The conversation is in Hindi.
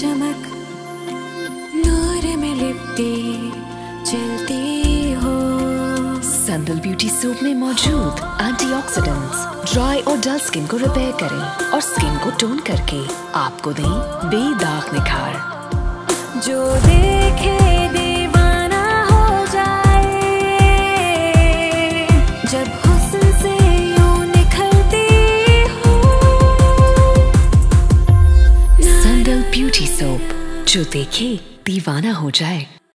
चमक नूर में लिपटी चलती हो। सैंडल ब्यूटी सूप में मौजूद एंटीऑक्सीडेंट्स ड्राई और डल स्किन को रिपेयर करें और स्किन को टोन करके आपको दें बेदाग निखार। जो देखे दीवाना हो जाए जब हो ब्यूटी सोप। जो देखे दीवाना हो जाए।